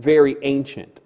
very ancient.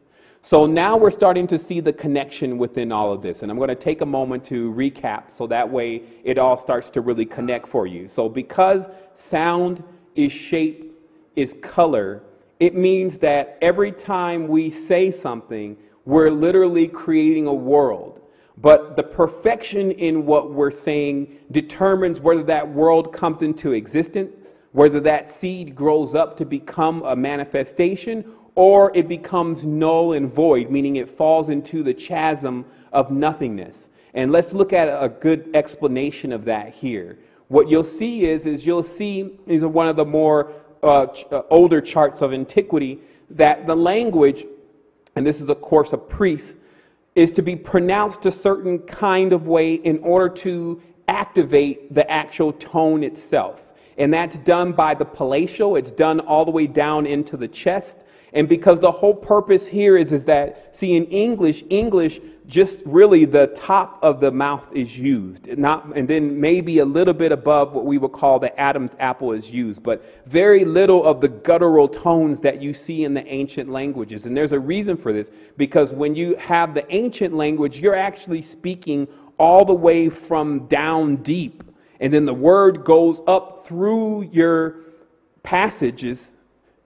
So now we're starting to see the connection within all of this. And I'm going to take a moment to recap so that way it all starts to really connect for you. So, because sound is shape, is color, it means that every time we say something, we're literally creating a world. But the perfection in what we're saying determines whether that world comes into existence, whether that seed grows up to become a manifestation, or it becomes null and void, meaning it falls into the chasm of nothingness. And let's look at a good explanation of that here. What you'll see is, is you'll see, these are one of the more uh, ch- uh, older charts of antiquity, that the language, and this is of course a priest, is to be pronounced a certain kind of way in order to activate the actual tone itself. And that's done by the palatio, it's done all the way down into the chest. And because the whole purpose here is, is that, see, in English, English just really the top of the mouth is used, not, and then maybe a little bit above what we would call the Adam's apple is used, but very little of the guttural tones that you see in the ancient languages. And there's a reason for this, because when you have the ancient language, you're actually speaking all the way from down deep, and then the word goes up through your passages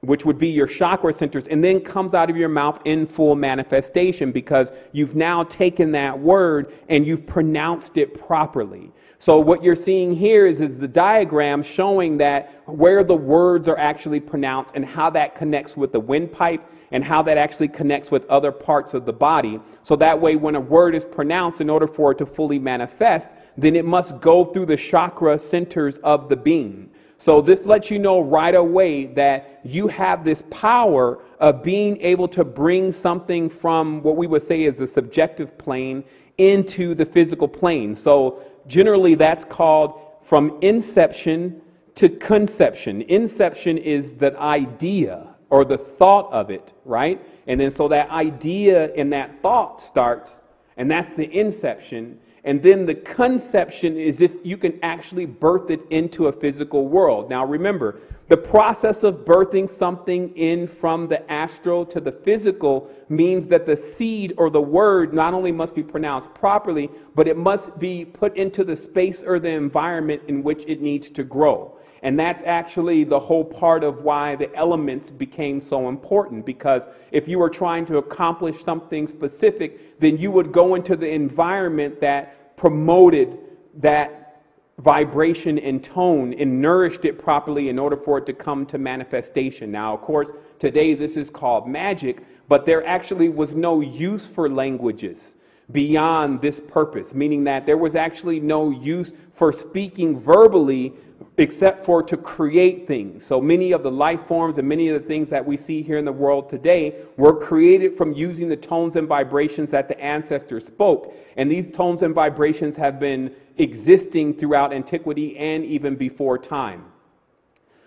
which would be your chakra centers, and then comes out of your mouth in full manifestation because you've now taken that word and you've pronounced it properly. So, what you're seeing here is, is the diagram showing that where the words are actually pronounced and how that connects with the windpipe and how that actually connects with other parts of the body. So, that way, when a word is pronounced, in order for it to fully manifest, then it must go through the chakra centers of the being. So this lets you know right away that you have this power of being able to bring something from what we would say is the subjective plane into the physical plane. So generally that's called from inception to conception. Inception is the idea or the thought of it, right? And then so that idea and that thought starts, and that's the inception. And then the conception is if you can actually birth it into a physical world. Now remember, the process of birthing something in from the astral to the physical means that the seed or the word not only must be pronounced properly, but it must be put into the space or the environment in which it needs to grow. And that's actually the whole part of why the elements became so important. Because if you were trying to accomplish something specific, then you would go into the environment that promoted that vibration and tone and nourished it properly in order for it to come to manifestation. Now, of course, today this is called magic, but there actually was no use for languages beyond this purpose, meaning that there was actually no use for speaking verbally except for to create things. So many of the life forms and many of the things that we see here in the world today were created from using the tones and vibrations that the ancestors spoke. And these tones and vibrations have been existing throughout antiquity and even before time.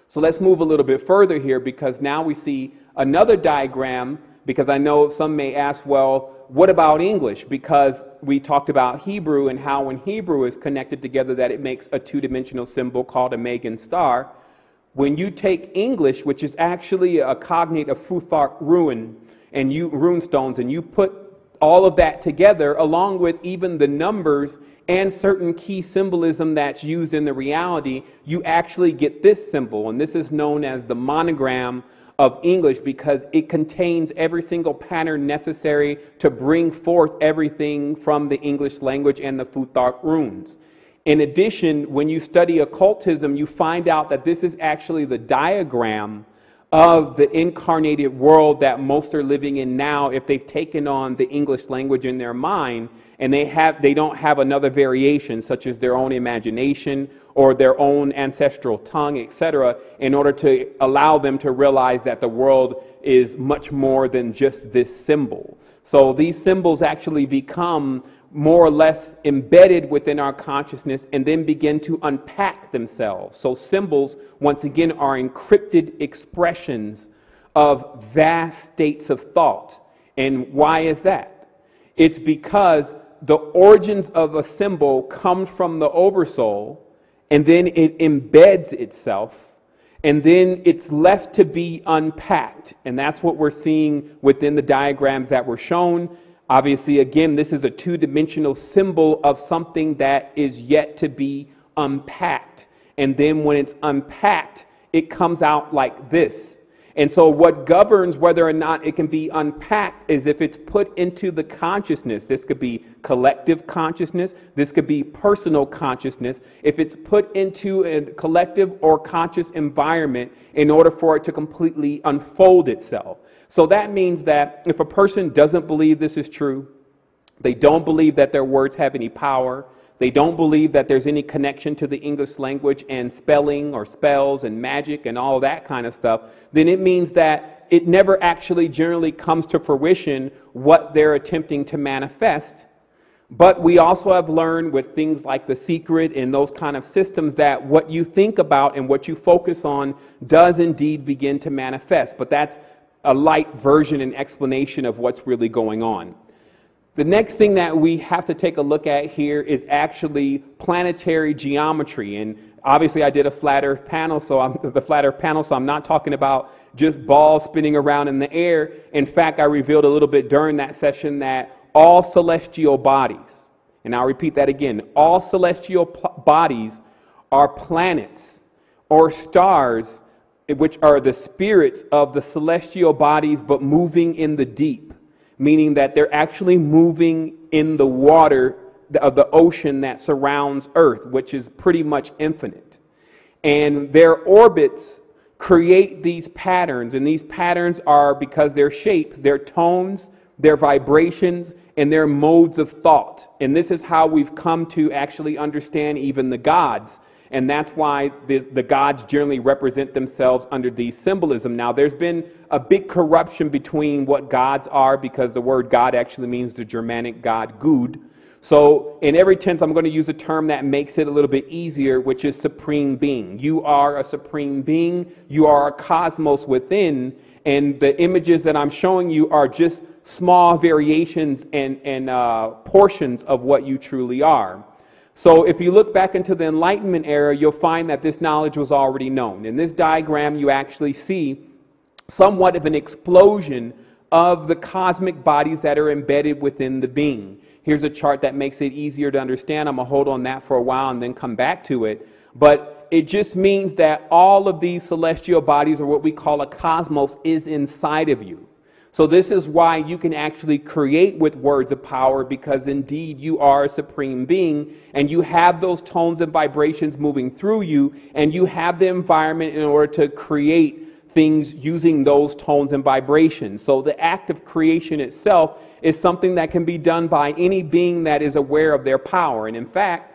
So let's move a little bit further here because now we see another diagram because I know some may ask, well, what about English? Because we talked about Hebrew and how when Hebrew is connected together that it makes a two-dimensional symbol called a Magen star. When you take English, which is actually a cognate of Futhark rune and you rune stones, and you put all of that together, along with even the numbers and certain key symbolism that's used in the reality, you actually get this symbol, and this is known as the monogram of English because it contains every single pattern necessary to bring forth everything from the English language and the Futhark runes. In addition, when you study occultism, you find out that this is actually the diagram of the incarnated world that most are living in now if they've taken on the English language in their mind and they have they don't have another variation such as their own imagination or their own ancestral tongue etc in order to allow them to realize that the world is much more than just this symbol. So these symbols actually become more or less embedded within our consciousness and then begin to unpack themselves. So, symbols, once again, are encrypted expressions of vast states of thought. And why is that? It's because the origins of a symbol come from the oversoul and then it embeds itself And then it's left to be unpacked. And that's what we're seeing within the diagrams that were shown. Obviously, again, this is a two dimensional symbol of something that is yet to be unpacked. And then when it's unpacked, it comes out like this. And so, what governs whether or not it can be unpacked is if it's put into the consciousness. This could be collective consciousness, this could be personal consciousness. If it's put into a collective or conscious environment in order for it to completely unfold itself. So, that means that if a person doesn't believe this is true, they don't believe that their words have any power, they don't believe that there's any connection to the English language and spelling or spells and magic and all that kind of stuff, then it means that it never actually generally comes to fruition what they're attempting to manifest. But we also have learned with things like The Secret and those kind of systems that what you think about and what you focus on does indeed begin to manifest. But that's a light version and explanation of what's really going on. The next thing that we have to take a look at here is actually planetary geometry. And obviously I did a flat earth panel, so I'm the flat earth panel, so I'm not talking about just balls spinning around in the air. In fact, I revealed a little bit during that session that all celestial bodies, and I'll repeat that again, all celestial bodies are planets or stars which are the spirits of the celestial bodies but moving in the deep meaning that they're actually moving in the water of the ocean that surrounds Earth, which is pretty much infinite. And their orbits create these patterns, and these patterns are because their shapes, their tones, their vibrations, and their modes of thought. And this is how we've come to actually understand even the gods and that's why the, the, gods generally represent themselves under these symbolism. Now, there's been a big corruption between what gods are because the word God actually means the Germanic god Gud. So, in every tense, I'm going to use a term that makes it a little bit easier, which is supreme being. You are a supreme being, you are a cosmos within, and the images that I'm showing you are just small variations and, and uh, portions of what you truly are. So if you look back into the Enlightenment era, you'll find that this knowledge was already known. In this diagram, you actually see somewhat of an explosion of the cosmic bodies that are embedded within the being. Here's a chart that makes it easier to understand. I'm going to hold on that for a while and then come back to it. But it just means that all of these celestial bodies, or what we call a cosmos, is inside of you. So, this is why you can actually create with words of power because indeed you are a supreme being and you have those tones and vibrations moving through you, and you have the environment in order to create things using those tones and vibrations. So, the act of creation itself is something that can be done by any being that is aware of their power. And in fact,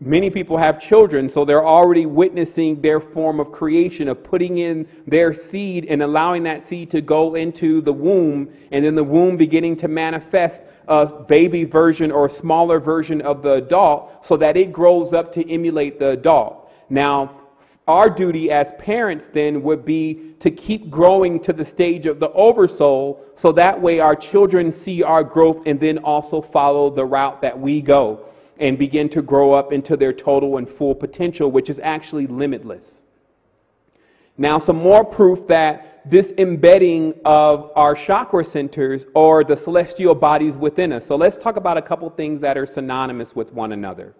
Many people have children, so they're already witnessing their form of creation, of putting in their seed and allowing that seed to go into the womb, and then the womb beginning to manifest a baby version or a smaller version of the adult so that it grows up to emulate the adult. Now, our duty as parents then would be to keep growing to the stage of the oversoul so that way our children see our growth and then also follow the route that we go and begin to grow up into their total and full potential, which is actually limitless. Now, some more proof that this embedding of our chakra centers or the celestial bodies within us. So, let's talk about a couple things that are synonymous with one another.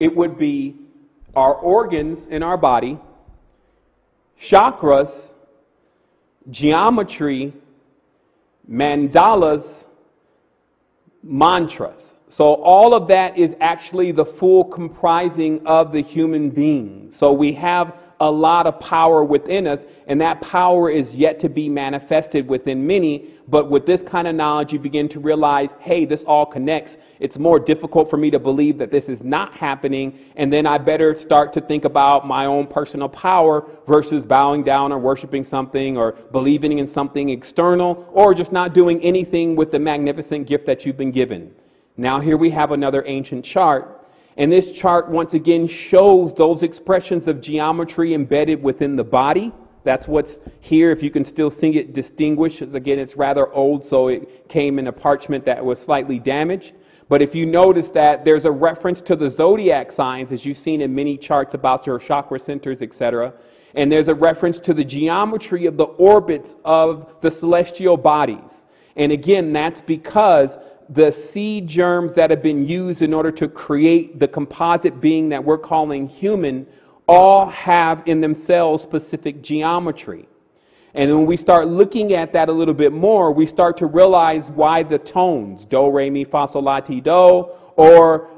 It would be our organs in our body, chakras, geometry, mandalas, mantras. So, all of that is actually the full comprising of the human being. So, we have a lot of power within us, and that power is yet to be manifested within many. But with this kind of knowledge, you begin to realize hey, this all connects. It's more difficult for me to believe that this is not happening, and then I better start to think about my own personal power versus bowing down or worshiping something or believing in something external or just not doing anything with the magnificent gift that you've been given. Now, here we have another ancient chart. And this chart, once again, shows those expressions of geometry embedded within the body. That's what's here. If you can still see it distinguished, again, it's rather old, so it came in a parchment that was slightly damaged. But if you notice that there's a reference to the zodiac signs, as you've seen in many charts about your chakra centers, etc., And there's a reference to the geometry of the orbits of the celestial bodies. And again, that's because the seed germs that have been used in order to create the composite being that we're calling human all have in themselves specific geometry. And when we start looking at that a little bit more, we start to realize why the tones, do, re, mi, fa, sol, la, ti, do, or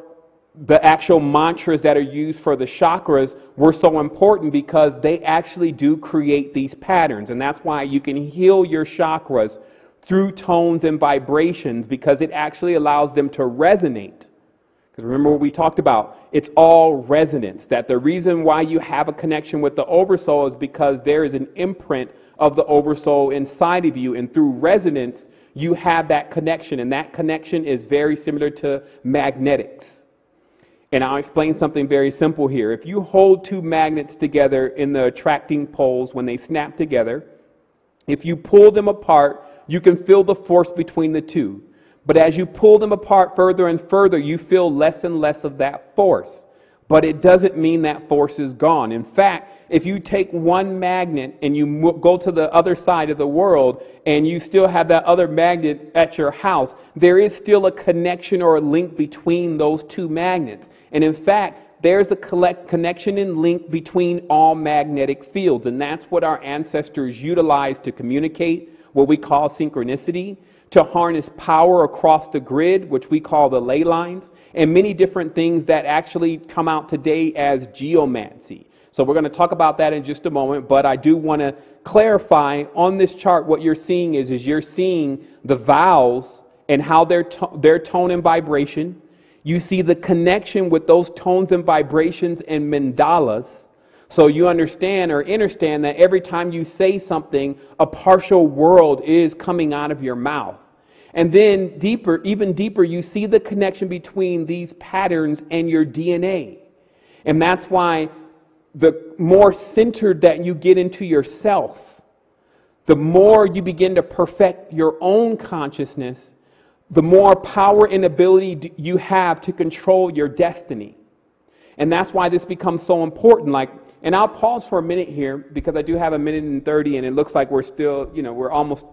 the actual mantras that are used for the chakras were so important because they actually do create these patterns. And that's why you can heal your chakras through tones and vibrations because it actually allows them to resonate. Because remember what we talked about? It's all resonance. That the reason why you have a connection with the oversoul is because there is an imprint of the oversoul inside of you. And through resonance, you have that connection. And that connection is very similar to magnetics. And I'll explain something very simple here. If you hold two magnets together in the attracting poles when they snap together, if you pull them apart, you can feel the force between the two. But as you pull them apart further and further, you feel less and less of that force. But it doesn't mean that force is gone. In fact, if you take one magnet and you go to the other side of the world and you still have that other magnet at your house, there is still a connection or a link between those two magnets. And in fact, there's a connection and link between all magnetic fields. And that's what our ancestors utilized to communicate, what we call synchronicity to harness power across the grid, which we call the ley lines, and many different things that actually come out today as geomancy. So we're going to talk about that in just a moment, but I do want to clarify on this chart what you're seeing is, is you're seeing the vowels and how their, to- their tone and vibration. You see the connection with those tones and vibrations and mandalas so you understand or understand that every time you say something, a partial world is coming out of your mouth. And then deeper, even deeper, you see the connection between these patterns and your DNA. And that's why the more centered that you get into yourself, the more you begin to perfect your own consciousness, the more power and ability you have to control your destiny. And that's why this becomes so important. Like, and I'll pause for a minute here because I do have a minute and 30, and it looks like we're still, you know, we're almost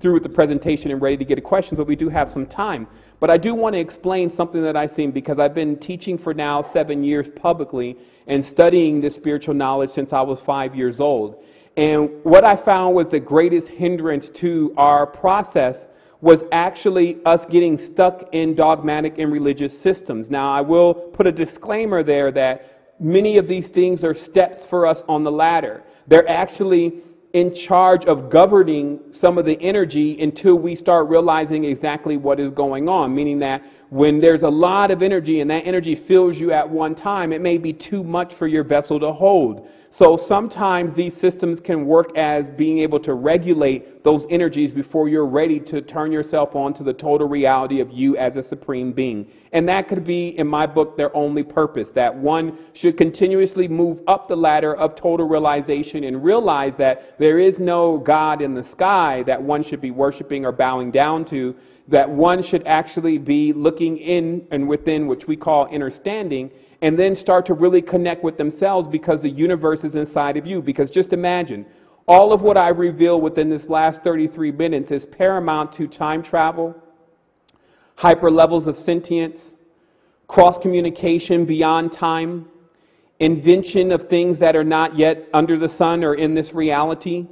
through with the presentation and ready to get to questions, but we do have some time. But I do want to explain something that I've seen because I've been teaching for now seven years publicly and studying this spiritual knowledge since I was five years old. And what I found was the greatest hindrance to our process was actually us getting stuck in dogmatic and religious systems. Now, I will put a disclaimer there that many of these things are steps for us on the ladder. They're actually in charge of governing some of the energy until we start realizing exactly what is going on. Meaning that when there's a lot of energy and that energy fills you at one time, it may be too much for your vessel to hold. So sometimes these systems can work as being able to regulate those energies before you're ready to turn yourself on to the total reality of you as a supreme being. And that could be, in my book, their only purpose that one should continuously move up the ladder of total realization and realize that there is no God in the sky that one should be worshiping or bowing down to that one should actually be looking in and within, which we call understanding, and then start to really connect with themselves because the universe is inside of you. Because just imagine, all of what I reveal within this last 33 minutes is paramount to time travel, hyper levels of sentience, cross communication beyond time, invention of things that are not yet under the sun or in this reality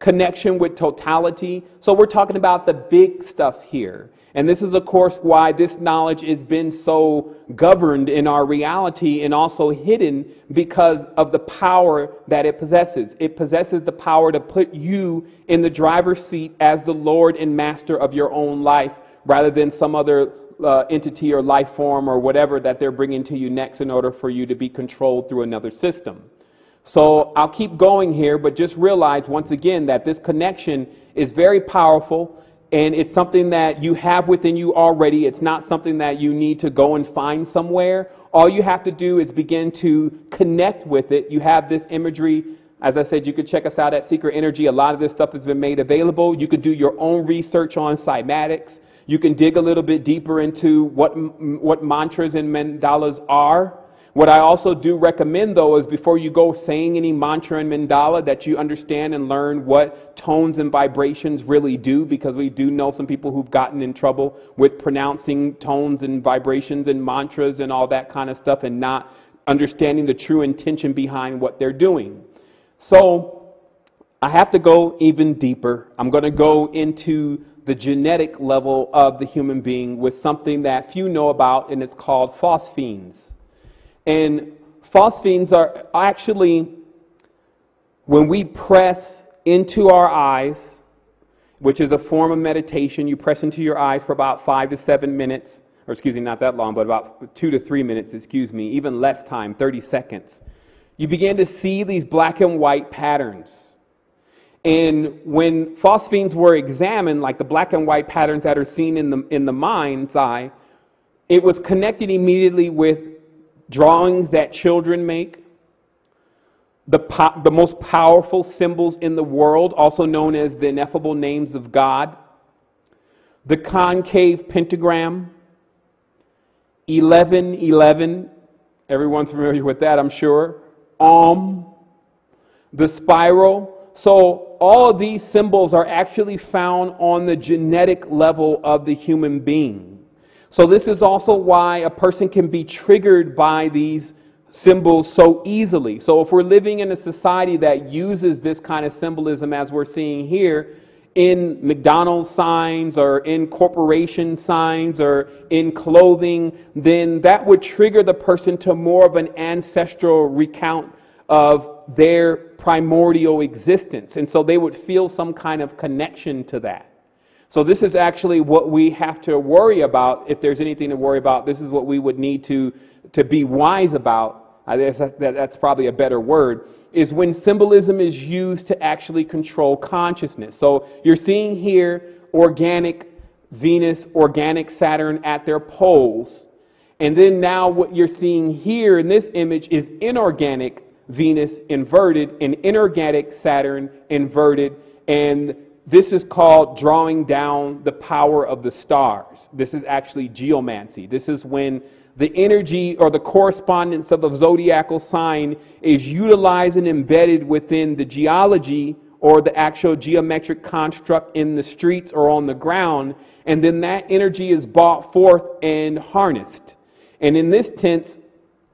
connection with totality. So we're talking about the big stuff here. And this is, of course, why this knowledge has been so governed in our reality and also hidden because of the power that it possesses. It possesses the power to put you in the driver's seat as the Lord and master of your own life rather than some other uh, entity or life form or whatever that they're bringing to you next in order for you to be controlled through another system. So I'll keep going here, but just realize once again that this connection is very powerful and it's something that you have within you already. It's not something that you need to go and find somewhere. All you have to do is begin to connect with it. You have this imagery. As I said, you could check us out at Secret Energy. A lot of this stuff has been made available. You could do your own research on cymatics. You can dig a little bit deeper into what, what mantras and mandalas are. What I also do recommend, though, is before you go saying any mantra and mandala, that you understand and learn what tones and vibrations really do, because we do know some people who've gotten in trouble with pronouncing tones and vibrations and mantras and all that kind of stuff and not understanding the true intention behind what they're doing. So I have to go even deeper. I'm going to go into the genetic level of the human being with something that few know about, and it's called phosphenes. And phosphenes are actually, when we press into our eyes, which is a form of meditation, you press into your eyes for about five to seven minutes, or excuse me, not that long, but about two to three minutes, excuse me, even less time, 30 seconds. You begin to see these black and white patterns. And when phosphenes were examined, like the black and white patterns that are seen in the, in the mind's eye, it was connected immediately with drawings that children make, the, po- the most powerful symbols in the world, also known as the ineffable names of God, the concave pentagram, 1111, everyone's familiar with that, I'm sure, Om, the spiral. So, all of these symbols are actually found on the genetic level of the human being. So, this is also why a person can be triggered by these symbols so easily. So, if we're living in a society that uses this kind of symbolism as we're seeing here, in McDonald's signs or in corporation signs or in clothing, then that would trigger the person to more of an ancestral recount of their primordial existence. And so they would feel some kind of connection to that. So, this is actually what we have to worry about. If there's anything to worry about, this is what we would need to, to be wise about. I guess that's, that's probably a better word. Is when symbolism is used to actually control consciousness. So, you're seeing here organic Venus, organic Saturn at their poles. And then now, what you're seeing here in this image is inorganic Venus inverted and inorganic Saturn inverted. And this is called drawing down the power of the stars. This is actually geomancy. This is when the energy or the correspondence of a zodiacal sign is utilized and embedded within the geology or the actual geometric construct in the streets or on the ground, and then that energy is brought forth and harnessed. And in this tense,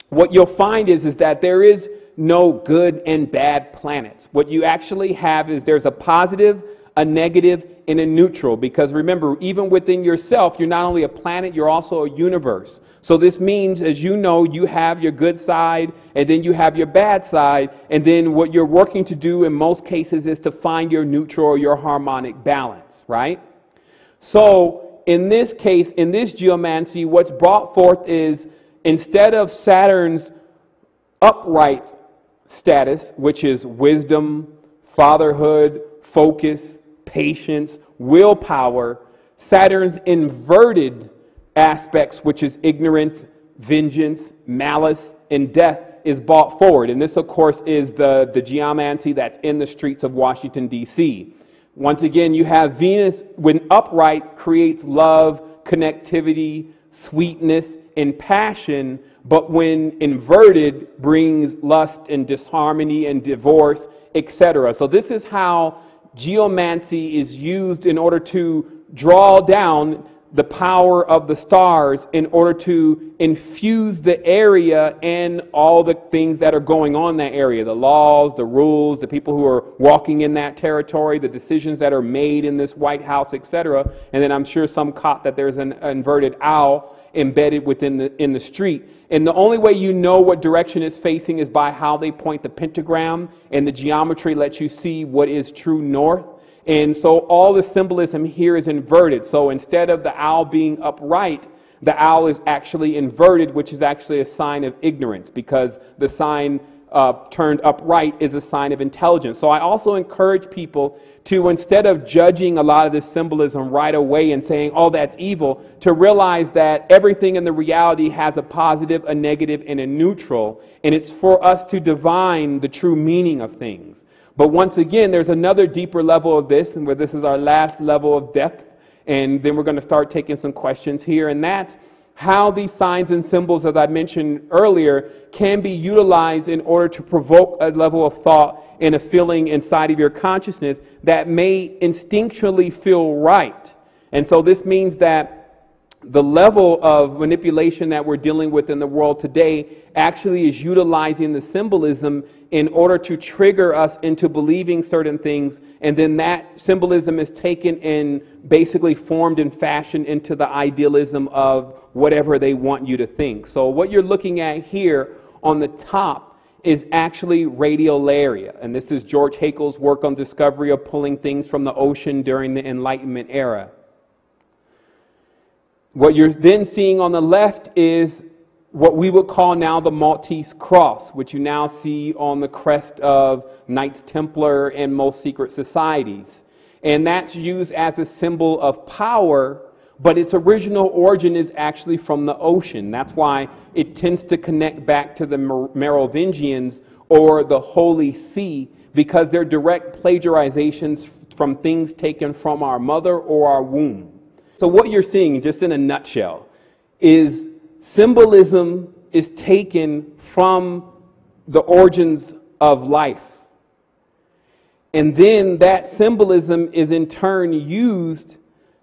what you'll find is, is that there is no good and bad planets. What you actually have is there's a positive a negative, and a neutral. Because remember, even within yourself, you're not only a planet, you're also a universe. So this means, as you know, you have your good side, and then you have your bad side, and then what you're working to do in most cases is to find your neutral or your harmonic balance, right? So in this case, in this geomancy, what's brought forth is instead of Saturn's upright status, which is wisdom, fatherhood, focus, patience, willpower, Saturn's inverted aspects, which is ignorance, vengeance, malice, and death, is brought forward. And this, of course, is the, the geomancy that's in the streets of Washington, D.C. Once again, you have Venus, when upright, creates love, connectivity, sweetness, and passion, but when inverted, brings lust and disharmony and divorce, etc. So, this is how geomancy is used in order to draw down the power of the stars in order to infuse the area and all the things that are going on in that area the laws, the rules, the people who are walking in that territory, the decisions that are made in this White House, etc. And then I'm sure some caught that there's an inverted owl embedded within the, in the street. And the only way you know what direction it's facing is by how they point the pentagram, and the geometry lets you see what is true north. And so all the symbolism here is inverted. So instead of the owl being upright, the owl is actually inverted, which is actually a sign of ignorance because the sign uh, turned upright is a sign of intelligence. So I also encourage people to, instead of judging a lot of this symbolism right away and saying, oh, that's evil, to realize that everything in the reality has a positive, a negative, and a neutral. And it's for us to divine the true meaning of things. But once again, there's another deeper level of this, and where this is our last level of depth. And then we're going to start taking some questions here. And that's how these signs and symbols, as I mentioned earlier, can be utilized in order to provoke a level of thought and a feeling inside of your consciousness that may instinctually feel right. And so this means that the level of manipulation that we're dealing with in the world today actually is utilizing the symbolism in order to trigger us into believing certain things. And then that symbolism is taken and basically formed and fashioned into the idealism of whatever they want you to think. So, what you're looking at here on the top is actually radiolaria. And this is George Haeckel's work on discovery of pulling things from the ocean during the Enlightenment era. What you're then seeing on the left is what we would call now the Maltese cross, which you now see on the crest of Knights Templar and most secret societies. And that's used as a symbol of power, but its original origin is actually from the ocean. That's why it tends to connect back to the Merovingians or the Holy See, because they're direct plagiarizations from things taken from our mother or our womb. So, what you're seeing, just in a nutshell, is symbolism is taken from the origins of life. And then that symbolism is in turn used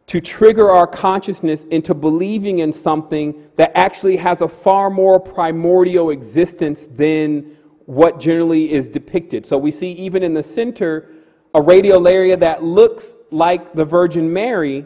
to trigger our consciousness into believing in something that actually has a far more primordial existence than what generally is depicted. So we see even in the center a radiolaria that looks like the Virgin Mary,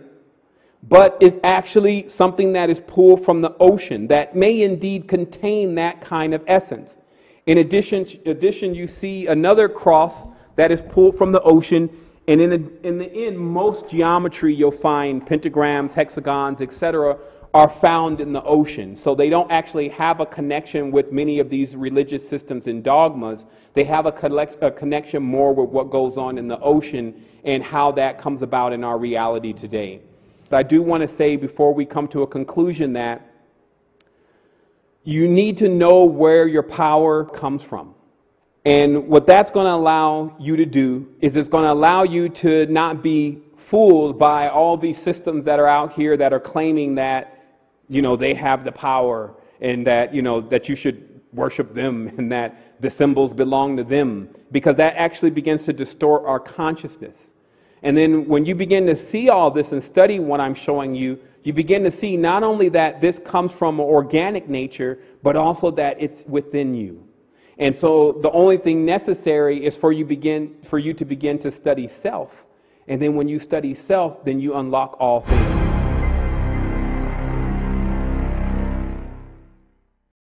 but is actually something that is pulled from the ocean that may indeed contain that kind of essence. In addition, addition you see another cross that is pulled from the ocean. And in the, in the end, most geometry you'll find pentagrams, hexagons, etc., are found in the ocean. So they don't actually have a connection with many of these religious systems and dogmas. They have a, collect, a connection more with what goes on in the ocean and how that comes about in our reality today. But I do want to say before we come to a conclusion that you need to know where your power comes from. And what that's going to allow you to do is it's going to allow you to not be fooled by all these systems that are out here that are claiming that, you know, they have the power and that, you know, that you should worship them and that the symbols belong to them because that actually begins to distort our consciousness. And then when you begin to see all this and study what I'm showing you, you begin to see not only that this comes from organic nature, but also that it's within you. And so the only thing necessary is for you begin for you to begin to study self. And then when you study self, then you unlock all things.